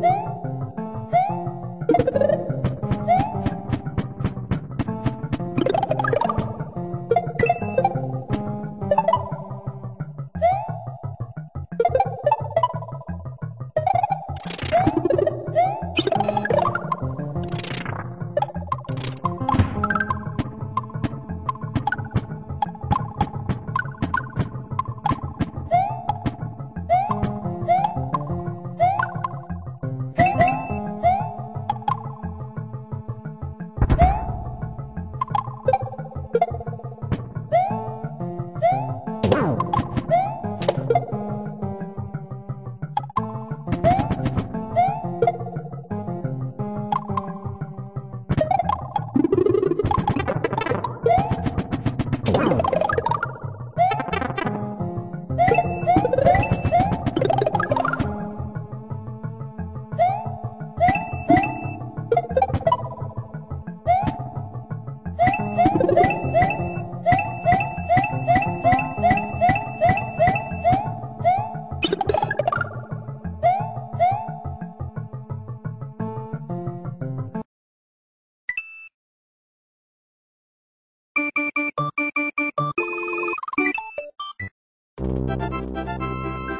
Bye. Oh.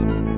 Thank you.